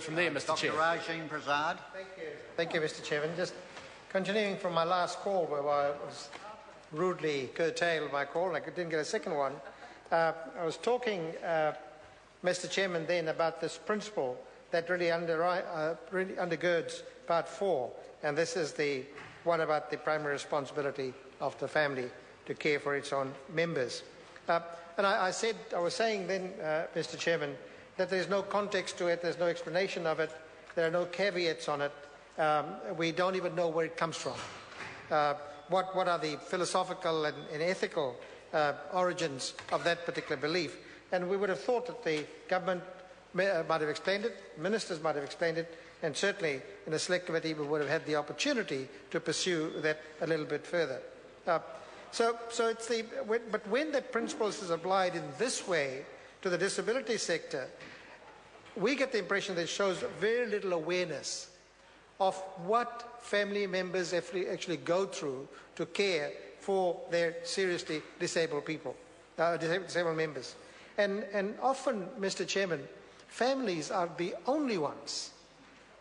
From there, Mr. Dr. Chair. Rajen Prasad. Thank you. Thank you, Mr. Chairman. Just continuing from my last call where I was rudely curtailed my call and I didn't get a second one. Uh, I was talking, uh, Mr. Chairman, then about this principle that really, under, uh, really undergirds Part 4, and this is the one about the primary responsibility of the family to care for its own members. Uh, and I, I said, I was saying then, uh, Mr. Chairman, that there's no context to it, there's no explanation of it, there are no caveats on it. Um, we don't even know where it comes from. Uh, what, what are the philosophical and, and ethical uh, origins of that particular belief? And we would have thought that the government may, uh, might have explained it, ministers might have explained it, and certainly in the select committee we would have had the opportunity to pursue that a little bit further. Uh, so, so it's the, but when that principle is applied in this way to the disability sector, we get the impression that it shows very little awareness of what family members actually go through to care for their seriously disabled people, uh, disabled members. And, and often, Mr. Chairman, families are the only ones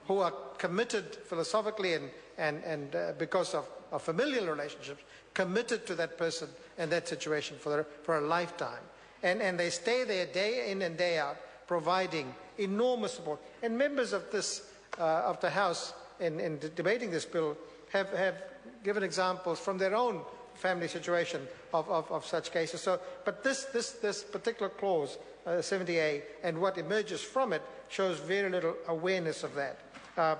who are committed philosophically and, and, and uh, because of, of familial relationships, committed to that person and that situation for, for a lifetime. And, and they stay there day in and day out, providing enormous support. And members of this, uh, of the House in, in debating this bill have, have given examples from their own family situation of, of, of such cases. So, but this, this, this particular clause, uh, 70A, and what emerges from it shows very little awareness of that. Uh,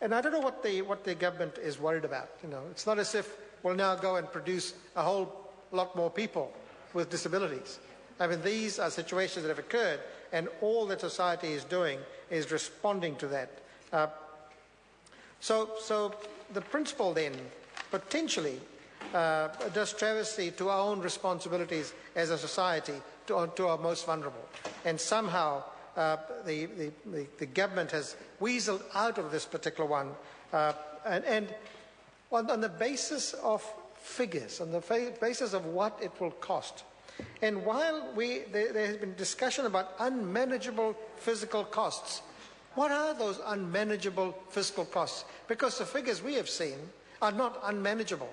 and I don't know what the, what the government is worried about. You know, it's not as if we'll now go and produce a whole lot more people with disabilities. I mean, these are situations that have occurred, and all that society is doing is responding to that. Uh, so, so the principle then potentially uh, does travesty to our own responsibilities as a society to, to our most vulnerable. And somehow uh, the, the, the, the, government has weaseled out of this particular one. Uh, and, and on, on, the basis of figures, on the basis of what it will cost. And while we, there, there has been discussion about unmanageable physical costs, what are those unmanageable fiscal costs? Because the figures we have seen are not unmanageable.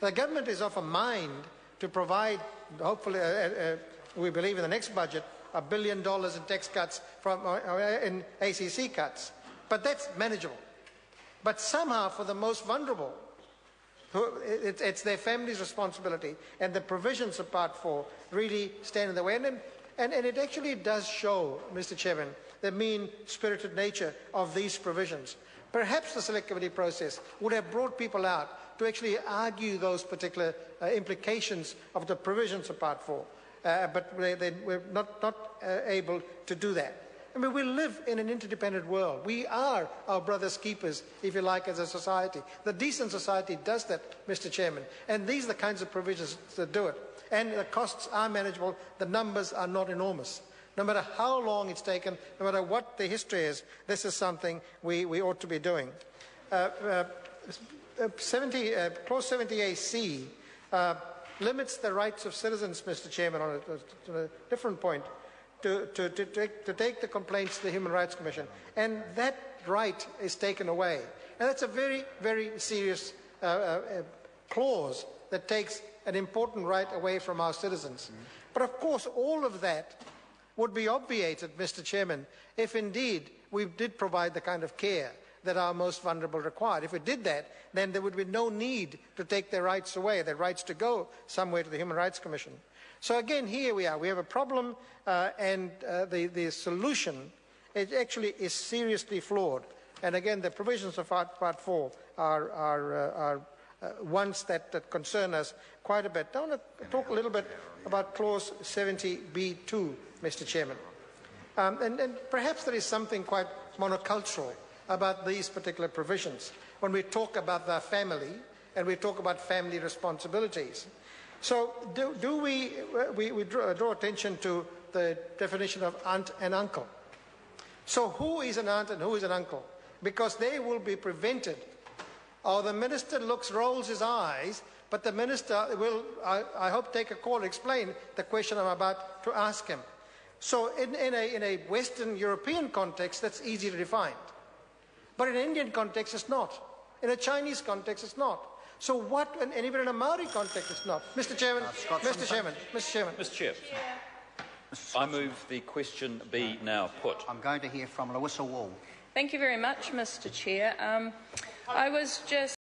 The government is of a mind to provide, hopefully, uh, uh, we believe in the next budget, a billion dollars in tax cuts from uh, uh in ACC cuts. But that's manageable. But somehow, for the most vulnerable, it's their family's responsibility, and the provisions of Part 4 really stand in the way. And, and, and it actually does show, Mr. Chairman, the mean spirited nature of these provisions. Perhaps the select committee process would have brought people out to actually argue those particular uh, implications of the provisions of Part 4. Uh, but they, they were not, not uh, able to do that. I mean, we live in an interdependent world. We are our brother's keepers, if you like, as a society. The decent society does that, Mr. Chairman. And these are the kinds of provisions that do it. And the costs are manageable. The numbers are not enormous. No matter how long it's taken, no matter what the history is, this is something we, we ought to be doing. Uh, uh, 70, uh, clause 70AC uh, limits the rights of citizens, Mr. Chairman, on a, on a different point to, to, to, take, to take the complaints to the Human Rights Commission. And that right is taken away. And that's a very, very serious uh, uh, clause that takes an important right away from our citizens. Mm. But of course, all of that would be obviated, Mr. Chairman, if indeed we did provide the kind of care that our most vulnerable required. If we did that, then there would be no need to take their rights away, their rights to go somewhere to the Human Rights Commission. So again, here we are. We have a problem, uh, and uh, the, the solution it actually is seriously flawed. And again, the provisions of Part, part 4 are, are, uh, are uh, ones that, that, concern us quite a bit. I want to talk a little bit about Clause 70B2, Mr. Chairman. Um, and, and perhaps there is something quite monocultural about these particular provisions when we talk about the family and we talk about family responsibilities. So do, do we, we, we draw, attention to the definition of aunt and uncle. So who is an aunt and who is an uncle? Because they will be prevented. Or the minister looks, rolls his eyes, but the minister will, I, I hope, take a call, explain the question I'm about to ask him. So in, in, a, in a Western European context, that's easy to define. But in an Indian context, it's not. In a Chinese context, it's not. So what, and and even in a Maori context, it's not. Mr. Chairman, Scott, Mr. Chairman, Mr. Chairman. Mr Chair, I move the question be now put. I'm going to hear from Louisa Wall. Thank you very much, Mr Chair. Um, I was just